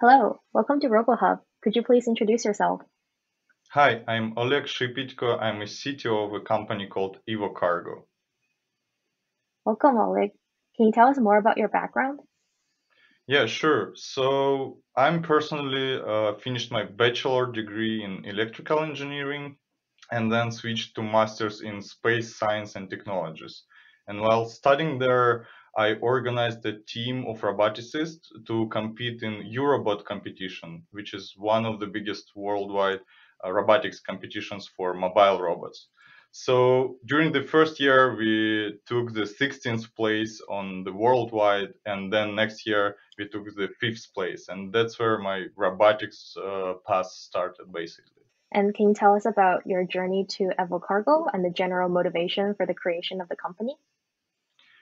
Hello, welcome to RoboHub. Could you please introduce yourself? Hi, I'm Oleg Shipitko. I'm a CTO of a company called Evocargo. Welcome, Oleg. Can you tell us more about your background? Yeah, sure. So I'm personally uh, finished my bachelor degree in electrical engineering and then switched to masters in space science and technologies. And while studying there, I organized a team of roboticists to compete in Eurobot competition, which is one of the biggest worldwide uh, robotics competitions for mobile robots. So during the first year, we took the 16th place on the worldwide, and then next year we took the fifth place, and that's where my robotics uh, path started, basically. And can you tell us about your journey to Evocargo and the general motivation for the creation of the company?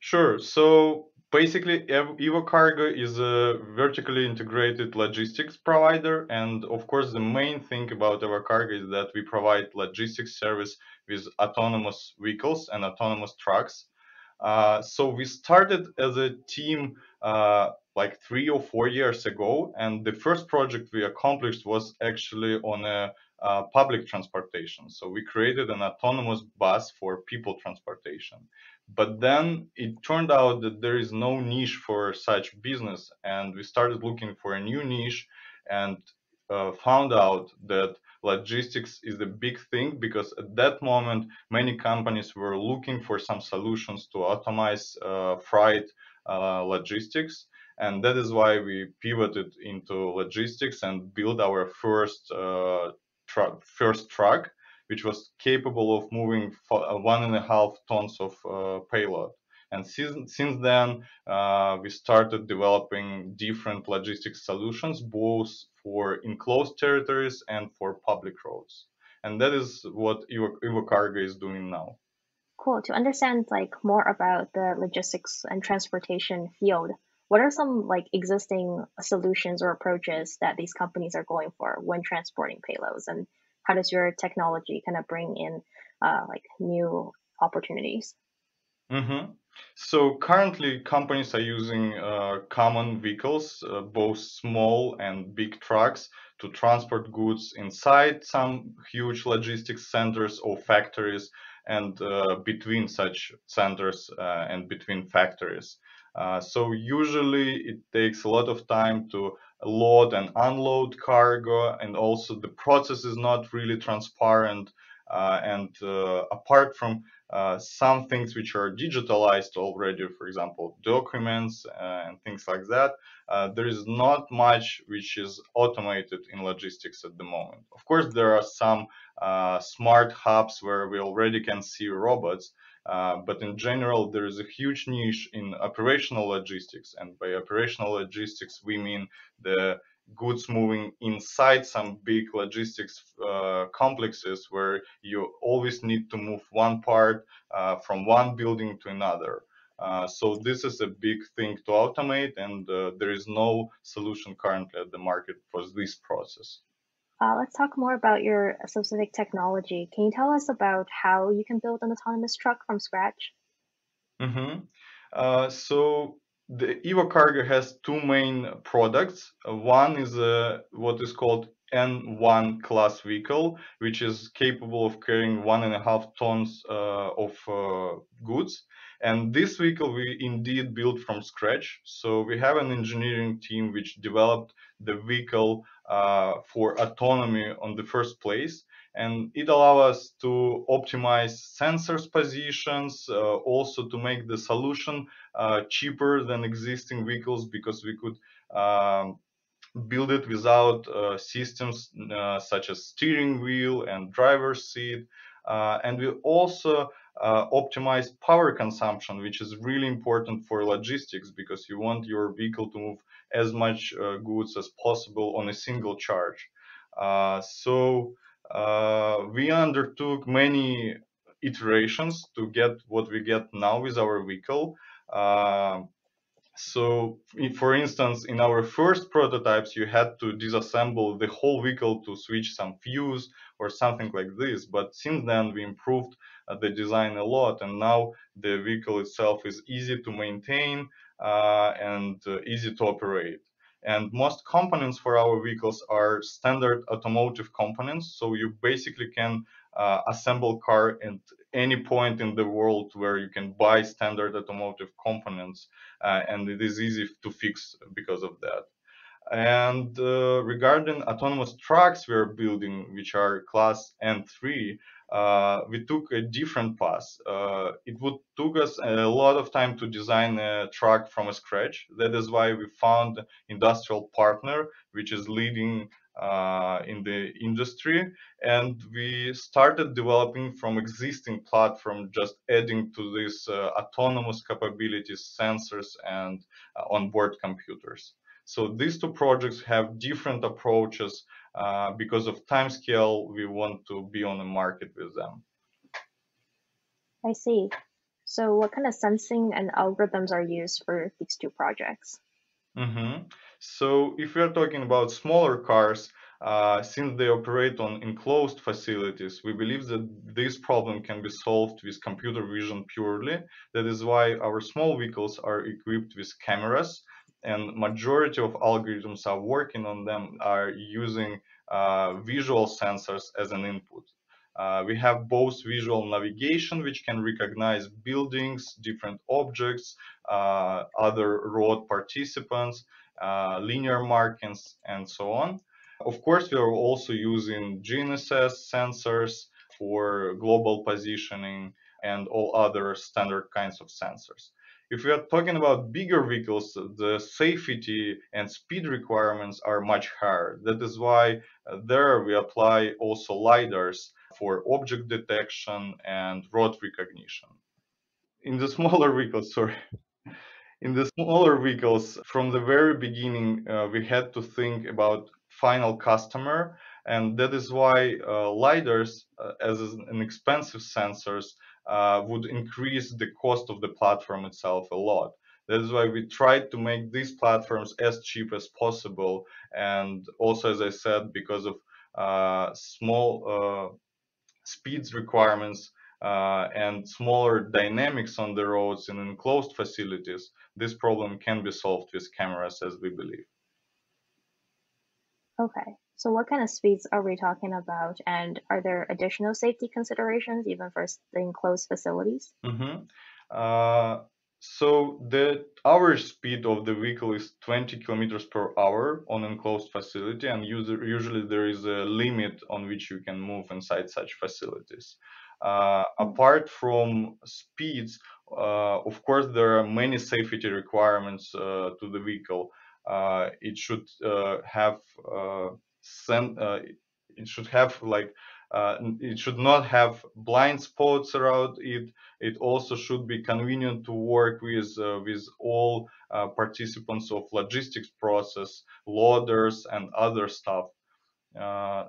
Sure. So basically, Evocargo is a vertically integrated logistics provider. And of course, the main thing about Evocargo is that we provide logistics service with autonomous vehicles and autonomous trucks. Uh, so we started as a team uh, like three or four years ago, and the first project we accomplished was actually on a uh, public transportation. So we created an autonomous bus for people transportation. But then it turned out that there is no niche for such business, and we started looking for a new niche and uh, found out that logistics is the big thing because at that moment many companies were looking for some solutions to automate uh, freight uh, logistics. And that is why we pivoted into logistics and built our first uh, truck, first truck which was capable of moving uh, one and a half tons of uh, payload. And since, since then, uh, we started developing different logistics solutions, both for enclosed territories and for public roads. And that is what Evo, Evocargo is doing now. Cool. To understand like more about the logistics and transportation field, what are some like existing solutions or approaches that these companies are going for when transporting payloads and how does your technology kind of bring in uh, like new opportunities? Mm-hmm. So currently, companies are using uh, common vehicles, uh, both small and big trucks, to transport goods inside some huge logistics centers or factories and uh, between such centers uh, and between factories. Uh, so usually it takes a lot of time to load and unload cargo, and also the process is not really transparent. Uh, and uh, apart from uh, some things which are digitalized already, for example, documents uh, and things like that, uh, there is not much which is automated in logistics at the moment. Of course, there are some uh, smart hubs where we already can see robots, uh, but in general, there is a huge niche in operational logistics. And by operational logistics, we mean the goods moving inside some big logistics uh, complexes where you always need to move one part uh, from one building to another. Uh, so this is a big thing to automate and uh, there is no solution currently at the market for this process. Uh, let's talk more about your specific technology. Can you tell us about how you can build an autonomous truck from scratch? Mm-hmm. Uh, so the Evocargo has two main products. One is what is called N1 class vehicle, which is capable of carrying one and a half tons uh, of uh, goods. And this vehicle we indeed built from scratch. So we have an engineering team which developed the vehicle for autonomy on the first place. And it allows us to optimize sensors positions, uh, also to make the solution uh, cheaper than existing vehicles because we could um, build it without uh, systems uh, such as steering wheel and driver's seat. Uh, and we also uh, optimize power consumption, which is really important for logistics because you want your vehicle to move as much uh, goods as possible on a single charge. So we undertook many iterations to get what we get now with our vehicle. Uh, so, for instance, in our first prototypes, you had to disassemble the whole vehicle to switch some fuse or something like this. But since then, we improved uh, the design a lot, and now the vehicle itself is easy to maintain uh, and uh, easy to operate. And most components for our vehicles are standard automotive components. So you basically can uh, assemble car at any point in the world where you can buy standard automotive components, uh, and it is easy to fix because of that. And uh, regarding autonomous trucks we are building, which are class N3, uh, we took a different path. Uh, it would took us a lot of time to design a truck from scratch. That is why we found industrial partner, which is leading uh, in the industry, and we started developing from existing platform, just adding to this uh, autonomous capabilities, sensors, and uh, onboard computers. So these two projects have different approaches uh, because of time scale. We want to be on the market with them. I see. So what kind of sensing and algorithms are used for these two projects? Mm-hmm. So if we are talking about smaller cars, uh, since they operate on enclosed facilities, we believe that this problem can be solved with computer vision purely. That is why our small vehicles are equipped with cameras and majority of algorithms are working on them are using uh, visual sensors as an input. Uh, we have both visual navigation, which can recognize buildings, different objects, uh, other road participants, linear markings, and so on. Of course, we are also using GNSS sensors for global positioning and all other standard kinds of sensors. If we are talking about bigger vehicles, the safety and speed requirements are much higher. That is why uh, there we apply also LiDARs for object detection and road recognition. In the smaller vehicles, sorry. In the smaller vehicles, from the very beginning, uh, we had to think about final customer and that is why uh, lidars uh, as an expensive sensors uh, would increase the cost of the platform itself a lot. That is why we tried to make these platforms as cheap as possible. And also, as I said, because of uh, small uh, speeds requirements uh, and smaller dynamics on the roads in enclosed facilities, this problem can be solved with cameras, as we believe. Okay. So what kind of speeds are we talking about? And are there additional safety considerations even for the enclosed facilities? Mm-hmm. Uh, so the average speed of the vehicle is 20 kilometers per hour on enclosed facility, and user, usually there is a limit on which you can move inside such facilities. Uh, apart from speeds, uh, of course, there are many safety requirements uh, to the vehicle. Uh, it should uh, have send uh, it should have like it should not have blind spots around it. It also should be convenient to work with with all participants of logistics process, loaders, and other stuff.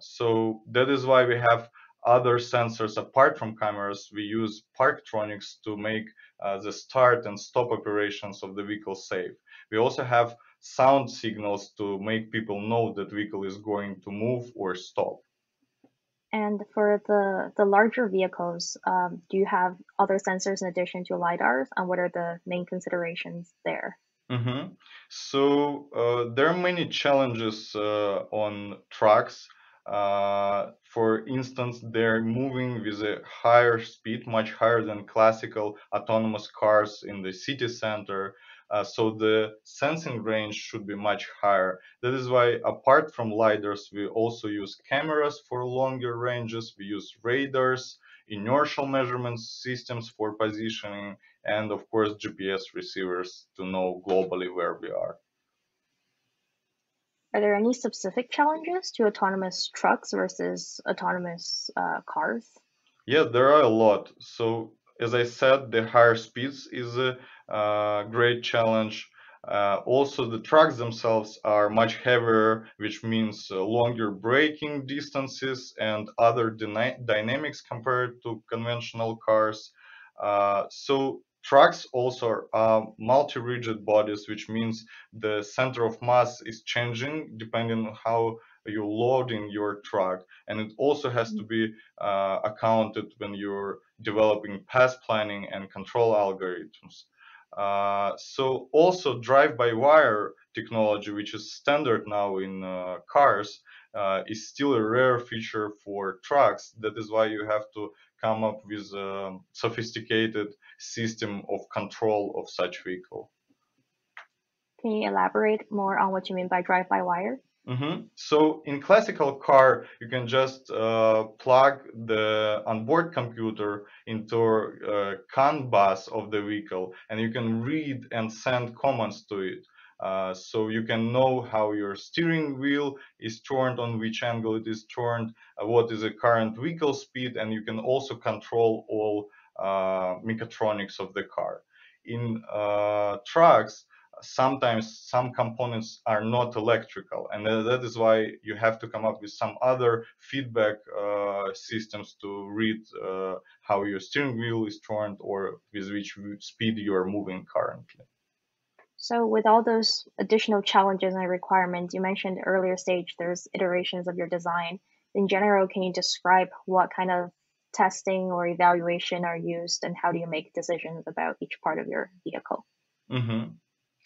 So that is why we have other sensors apart from cameras. We use parktronics to make uh, the start and stop operations of the vehicle safe. We also have sound signals to make people know that vehicle is going to move or stop. And for the, the larger vehicles, um, do you have other sensors in addition to LiDARs? And what are the main considerations there? Mm-hmm. So uh, there are many challenges uh, on trucks. Uh, for instance, they're moving with a higher speed, much higher than classical autonomous cars in the city center. Uh, so the sensing range should be much higher. That is why apart from LiDARs, we also use cameras for longer ranges. We use radars, inertial measurement systems for positioning, and of course GPS receivers to know globally where we are. Are there any specific challenges to autonomous trucks versus autonomous uh, cars? Yeah, there are a lot. So as I said, the higher speeds is a uh, great challenge. Uh, also, the trucks themselves are much heavier, which means uh, longer braking distances and other dynamics compared to conventional cars. Uh, so trucks also are multi-rigid bodies, which means the center of mass is changing depending on how you're loading your truck. And it also has to be uh, accounted when you're developing path planning and control algorithms. Uh, so also drive-by-wire technology, which is standard now in uh, cars, uh, is still a rare feature for trucks. That is why you have to come up with a sophisticated system of control of such vehicle. Can you elaborate more on what you mean by drive-by-wire? Mm-hmm. So in classical car, you can just uh, plug the onboard computer into a CAN bus of the vehicle, and you can read and send commands to it. Uh, so you can know how your steering wheel is turned, on which angle it is turned, uh, what is the current vehicle speed, and you can also control all uh, mechatronics of the car. In uh, trucks, sometimes some components are not electrical and that is why you have to come up with some other feedback uh, systems to read how your steering wheel is turned or with which speed you are moving currently. So with all those additional challenges and requirements, you mentioned earlier stage there's iterations of your design. In general, can you describe what kind of testing or evaluation are used and how do you make decisions about each part of your vehicle? Mm-hmm.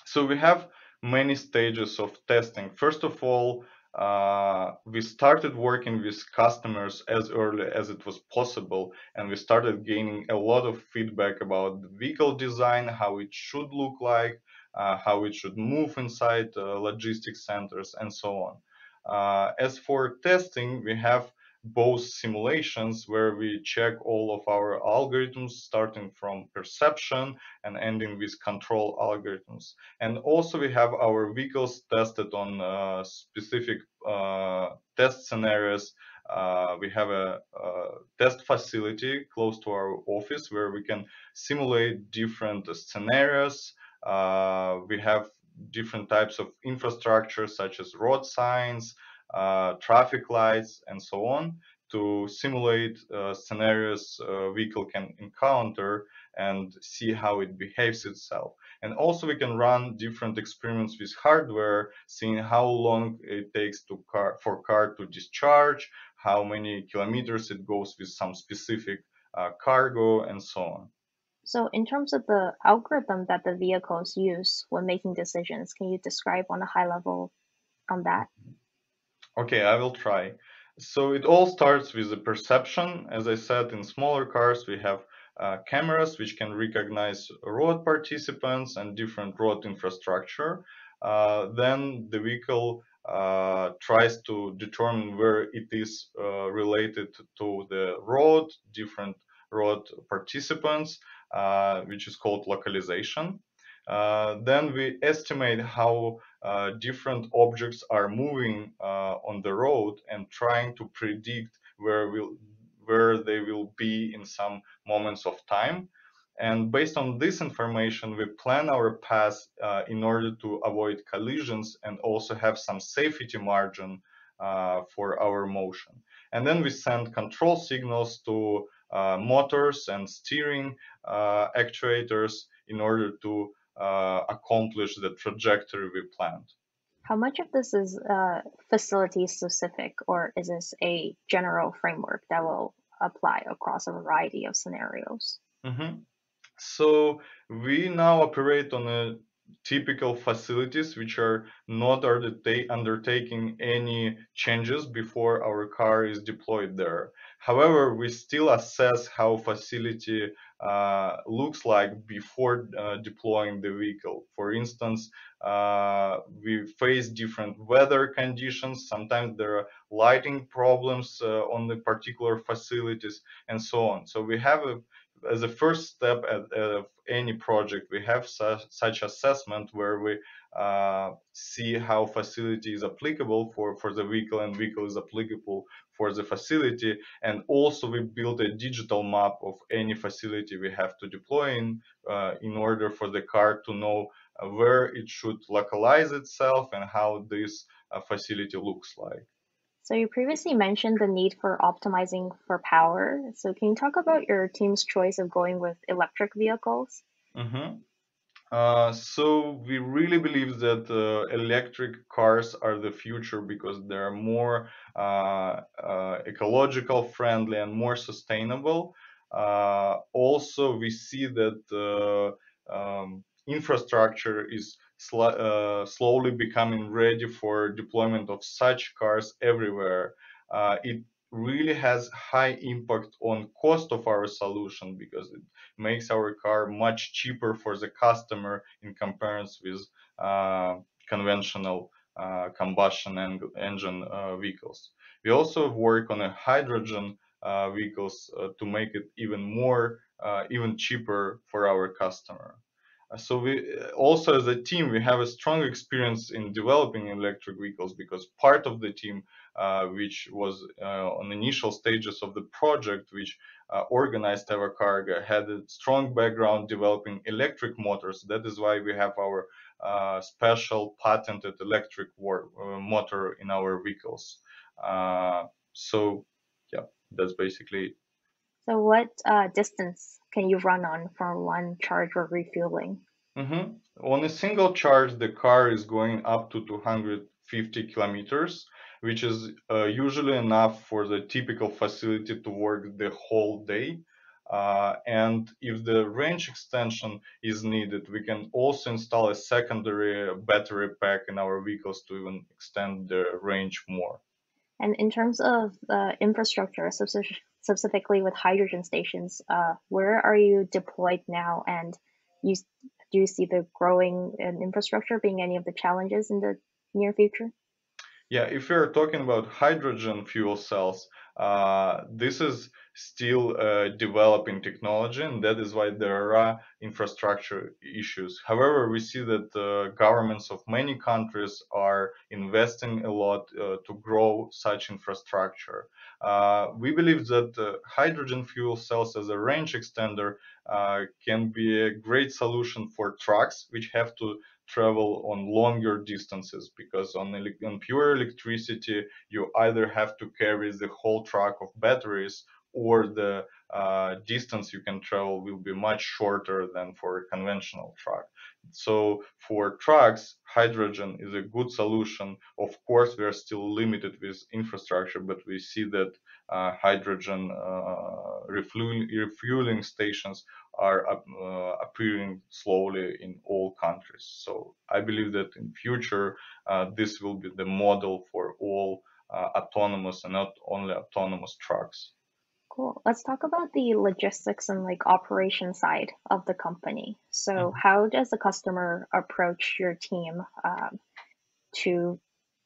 So we have many stages of testing. First of all, uh, we started working with customers as early as it was possible, and we started gaining a lot of feedback about vehicle design, how it should look like, how it should move inside uh, logistics centers, and so on. Uh, as for testing, we have both simulations where we check all of our algorithms starting from perception and ending with control algorithms. And also we have our vehicles tested on uh, specific uh, test scenarios. Uh, we have a, a, test facility close to our office where we can simulate different scenarios. Uh, we have different types of infrastructure such as road signs, uh, traffic lights, and so on to simulate uh, scenarios a vehicle can encounter and see how it behaves itself. And also we can run different experiments with hardware, seeing how long it takes to car, for car to discharge, how many kilometers it goes with some specific uh, cargo, and so on. So in terms of the algorithm that the vehicles use when making decisions, can you describe on a high level on that? Okay, I will try. So it all starts with the perception. As I said, in smaller cars, we have uh, cameras which can recognize road participants and different road infrastructure. Uh, then the vehicle uh, tries to determine where it is uh, related to the road, different road participants, which is called localization. Uh, then we estimate how uh, different objects are moving uh, on the road and trying to predict where will where they will be in some moments of time. And based on this information, we plan our path uh, in order to avoid collisions and also have some safety margin uh, for our motion. And then we send control signals to uh, motors and steering actuators in order to uh, accomplish the trajectory we planned. How much of this is uh, facility specific, or is this a general framework that will apply across a variety of scenarios? Mm-hmm. So we now operate on a typical facilities which are not undertaking any changes before our car is deployed there. However, we still assess how facility uh, looks like before uh, deploying the vehicle. For instance, uh, we face different weather conditions. Sometimes there are lighting problems uh, on the particular facilities and so on. So we have a as a first step at, of any project, we have su such assessment where we uh, see how facility is applicable for, for the vehicle and vehicle is applicable for the facility. And also we build a digital map of any facility we have to deploy in, uh, in order for the car to know uh, where it should localize itself and how this uh, facility looks like. So you previously mentioned the need for optimizing for power. So can you talk about your team's choice of going with electric vehicles? Mm-hmm. Uh, so we really believe that uh, electric cars are the future because they're more uh, uh ecological friendly and more sustainable. Uh, also, we see that um, infrastructure is sl- uh, slowly becoming ready for deployment of such cars everywhere. Uh, it really has high impact on cost of our solution because it makes our car much cheaper for the customer in comparison with uh, conventional uh, combustion en- engine uh, vehicles. We also work on a hydrogen uh, vehicles uh, to make it even more, uh, even cheaper for our customer. So we also as a team we have a strong experience in developing electric vehicles because part of the team uh, which was uh, on initial stages of the project which uh, organized Evocargo had a strong background developing electric motors. That is why we have our uh, special patented electric war, uh, motor in our vehicles. Uh, so yeah, that's basically it. So what distance can you run on from one charge or refueling? Mm-hmm. On a single charge, the car is going up to 250 kilometers, which is uh, usually enough for the typical facility to work the whole day. Uh, and if the range extension is needed, we can also install a secondary battery pack in our vehicles to even extend the range more. And in terms of uh, infrastructure, specifically with hydrogen stations, uh, where are you deployed now? And you, do you see the growing infrastructure being any of the challenges in the near future? Yeah, if we're talking about hydrogen fuel cells, this is still uh, developing technology, and that is why there are infrastructure issues. However, we see that uh, governments of many countries are investing a lot uh, to grow such infrastructure. Uh, we believe that uh, hydrogen fuel cells as a range extender can be a great solution for trucks, which have to travel on longer distances because on, on pure electricity you either have to carry the whole truck of batteries or the uh, distance you can travel will be much shorter than for a conventional truck. So for trucks, hydrogen is a good solution. Of course, we are still limited with infrastructure, but we see that uh, hydrogen uh, refueling, refueling, stations are uh, appearing slowly in all countries. So I believe that in future, uh, this will be the model for all uh, autonomous and not only autonomous trucks. Cool. Let's talk about the logistics and like operation side of the company. So, mm-hmm. how does the customer approach your team um, to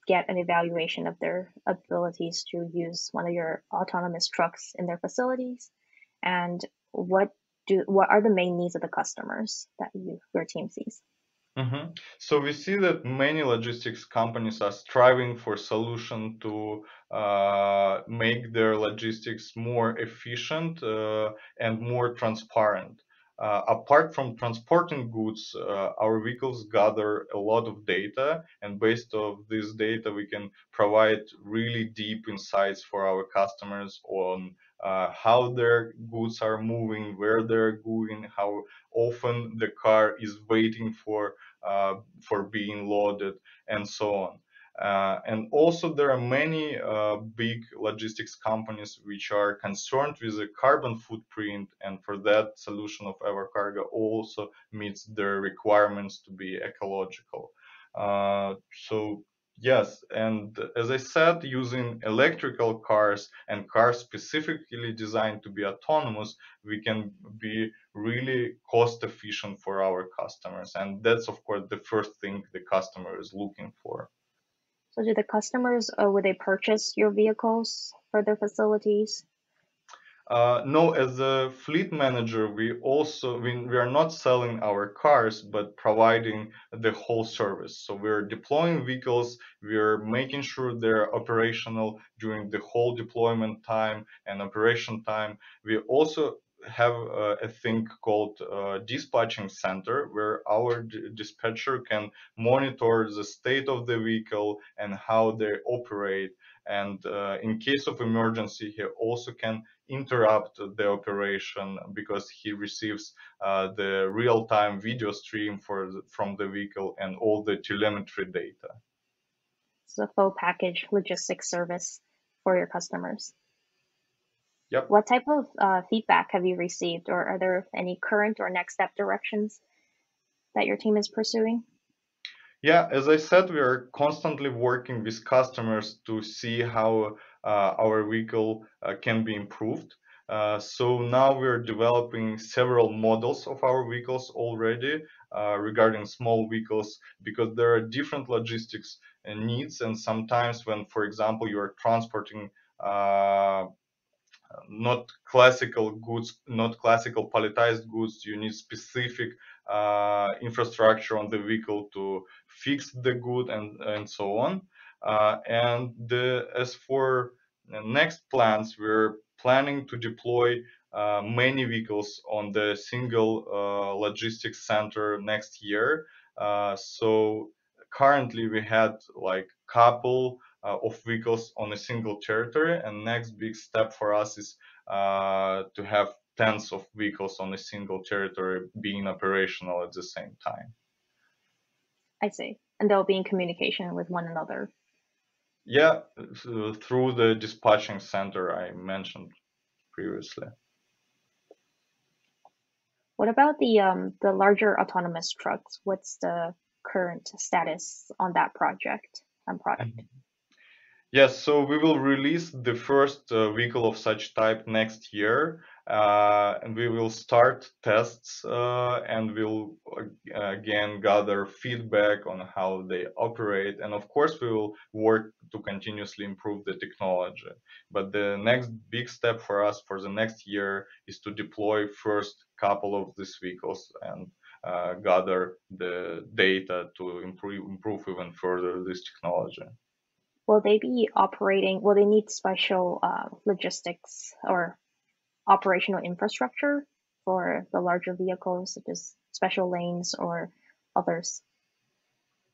get an evaluation of their abilities to use one of your autonomous trucks in their facilities? And what do what are the main needs of the customers that you your team sees? Mm-hmm. So we see that many logistics companies are striving for solution to uh, make their logistics more efficient uh, and more transparent. Uh, apart from transporting goods, uh, our vehicles gather a lot of data, and based on this data, we can provide really deep insights for our customers on uh, how their goods are moving, where they're going, how often the car is waiting for uh, for being loaded, and so on. Uh, and also there are many uh, big logistics companies which are concerned with the carbon footprint and for that solution of Evocargo also meets their requirements to be ecological. Uh, so yes, and as I said, using electrical cars and cars specifically designed to be autonomous, we can be really cost efficient for our customers. And that's of course the first thing the customer is looking for. So do the customers, uh, would they purchase your vehicles for their facilities? Uh, no, as a fleet manager, we also we, we are not selling our cars, but providing the whole service. So we're deploying vehicles, we're making sure they're operational during the whole deployment time and operation time. We also have uh, a thing called uh, dispatching center where our dispatcher can monitor the state of the vehicle and how they operate and uh, in case of emergency he also can interrupt the operation because he receives uh, the real-time video stream for the, from the vehicle and all the telemetry data it's a full package logistics service for your customers Yep. What type of uh, feedback have you received, or are there any current or next step directions that your team is pursuing? Yeah, as I said, we are constantly working with customers to see how uh, our vehicle uh, can be improved. Uh, so now we're developing several models of our vehicles already uh, regarding small vehicles because there are different logistics needs and sometimes when for example you're transporting uh, not classical goods not classical palletized goods you need specific uh, infrastructure on the vehicle to fix the good and and so on uh, and the, as for next plans we're planning to deploy uh, many vehicles on the single uh, logistics center next year. Uh, so currently we had like couple of vehicles on a single territory, and next big step for us is uh, to have tens of vehicles on a single territory being operational at the same time. I see, and they'll be in communication with one another. Yeah, through the dispatching center I mentioned previously. What about the um, the larger autonomous trucks? What's the current status on that project and product? Yes, so we will release the first uh, vehicle of such type next year, uh, and we will start tests uh, and we'll uh, again gather feedback on how they operate. And of course, we will work to continuously improve the technology. But the next big step for us for the next year is to deploy first couple of these vehicles and uh, gather the data to improve, improve even further this technology will they be operating will they need special uh, logistics or operational infrastructure for the larger vehicles, such as special lanes or others.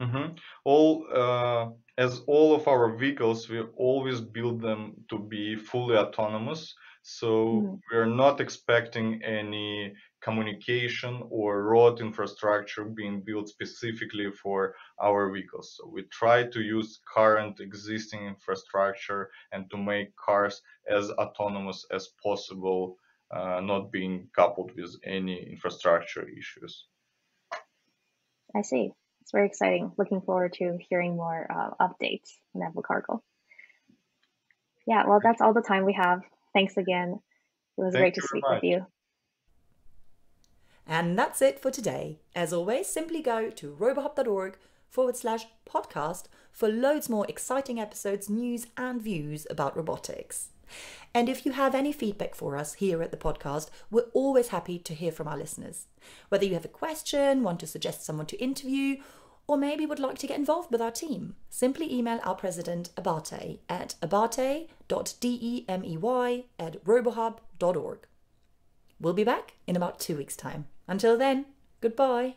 Mm-hmm. All uh, as all of our vehicles, we always build them to be fully autonomous. So mm-hmm. we're not expecting any communication or road infrastructure being built specifically for our vehicles. So we try to use current existing infrastructure and to make cars as autonomous as possible, uh, not being coupled with any infrastructure issues. I see. It's very exciting. Looking forward to hearing more uh, updates on Cargo. Yeah, well, that's all the time we have. Thanks again. It was Thank great to speak with you. And that's it for today. As always, simply go to robohub.org forward slash podcast for loads more exciting episodes, news, and views about robotics. And if you have any feedback for us here at the podcast, we're always happy to hear from our listeners. Whether you have a question, want to suggest someone to interview, or maybe would like to get involved with our team, simply email our president Abate at abate.demey at robohub.org. We'll be back in about two weeks' time. Until then, goodbye.